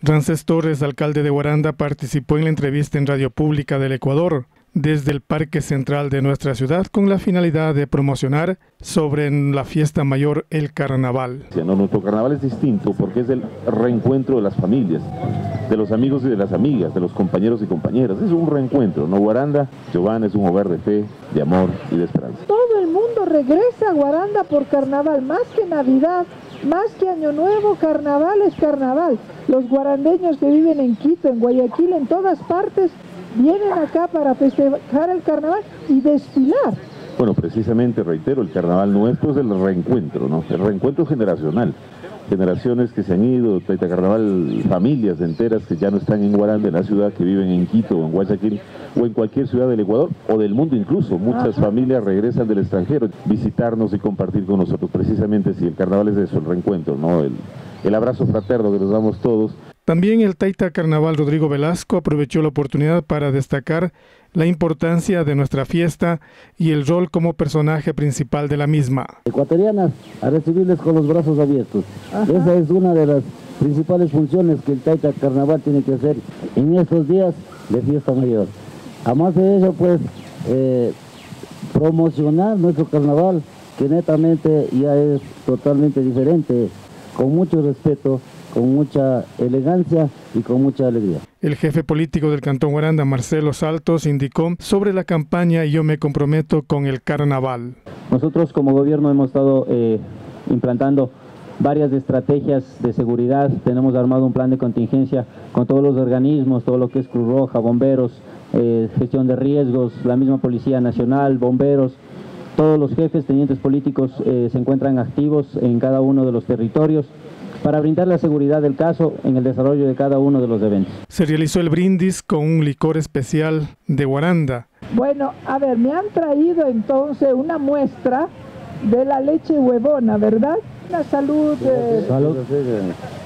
Rances Torres, alcalde de Guaranda, participó en la entrevista en Radio Pública del Ecuador desde el Parque Central de nuestra ciudad con la finalidad de promocionar sobre la fiesta mayor el carnaval. No, nuestro carnaval es distinto porque es el reencuentro de las familias, de los amigos y de las amigas, de los compañeros y compañeras. Es un reencuentro, ¿no? Guaranda, Giovanna es un hogar de fe, de amor y de esperanza. Todo el mundo regresa a Guaranda por carnaval, más que Navidad, más que Año Nuevo, carnaval es carnaval. Los guarandeños que viven en Quito, en Guayaquil, en todas partes, vienen acá para festejar el carnaval y desfilar. Bueno, precisamente, reitero, el carnaval nuestro es el reencuentro, ¿no? El reencuentro generacional. Generaciones que se han ido, Taita Carnaval, familias enteras que ya no están en Guaranda, en la ciudad, que viven en Quito o en Guayaquil o en cualquier ciudad del Ecuador o del mundo incluso. Muchas familias regresan del extranjero, visitarnos y compartir con nosotros. Precisamente, si el carnaval es eso, el reencuentro, ¿no? El, el abrazo fraterno que nos damos todos. También el Taita Carnaval Rodrigo Velasco aprovechó la oportunidad para destacar la importancia de nuestra fiesta y el rol como personaje principal de la misma. Ecuatorianas, a recibirles con los brazos abiertos. Esa es una de las principales funciones que el Taita Carnaval tiene que hacer en estos días de fiesta mayor. Además de ello, pues, eh, promocionar nuestro carnaval, que netamente ya es totalmente diferente, con mucho respeto con mucha elegancia y con mucha alegría. El jefe político del Cantón Guaranda, Marcelo Saltos, indicó sobre la campaña Yo me comprometo con el carnaval. Nosotros como gobierno hemos estado eh, implantando varias estrategias de seguridad, tenemos armado un plan de contingencia con todos los organismos, todo lo que es Cruz Roja, bomberos, eh, gestión de riesgos, la misma Policía Nacional, bomberos, todos los jefes, tenientes políticos eh, se encuentran activos en cada uno de los territorios para brindar la seguridad del caso en el desarrollo de cada uno de los eventos. Se realizó el brindis con un licor especial de Guaranda. Bueno, a ver, me han traído entonces una muestra de la leche huevona, ¿verdad? La salud. Eh, salud.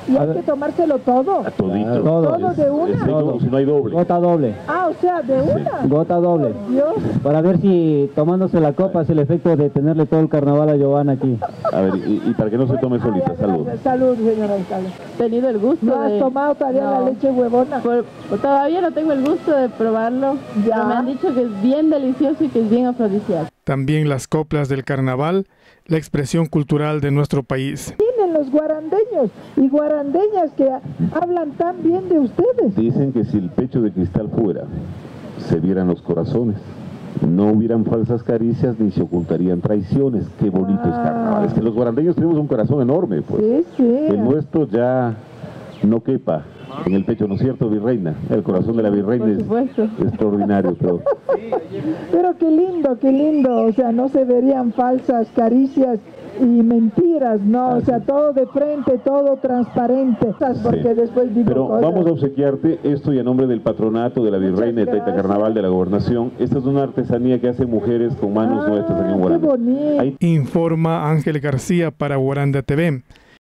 Y hay que tomárselo todo. Todito. Todo, de una. Si no hay doble. Gota doble. Ah, o sea, de una. Gota doble. Dios. Para ver si tomándose la copa es el efecto de tenerle todo el carnaval a Giovanna aquí. A ver, y, para que no se tome solita, salud. Salud, señora alcalde. Tenido el gusto. ¿No has tomado todavía la leche huevona? todavía no tengo el gusto de probarlo. Ya. me han dicho que es bien delicioso y que es bien afrodisíaco. También las coplas del carnaval, la expresión cultural de nuestro país los guarandeños y guarandeñas que hablan tan bien de ustedes. Dicen que si el pecho de cristal fuera, se vieran los corazones. No hubieran falsas caricias ni se ocultarían traiciones. Qué bonito es carnaval. Es que los guarandeños tenemos un corazón enorme, pues. Sí, sí. El nuestro ya no quepa en el pecho, ¿no es cierto, virreina? El corazón de la virreina es extraordinario. Pero qué lindo, qué lindo. O sea, no se verían falsas caricias y mentiras, ¿no? O sea, todo de frente, todo transparente. Porque después digo Pero vamos a obsequiarte esto y a nombre del patronato de la Virreina de Taita Carnaval de la Gobernación. Esta es una artesanía que hacen mujeres con manos nuestras aquí en Guaranda. Informa Ángel García para Guaranda TV.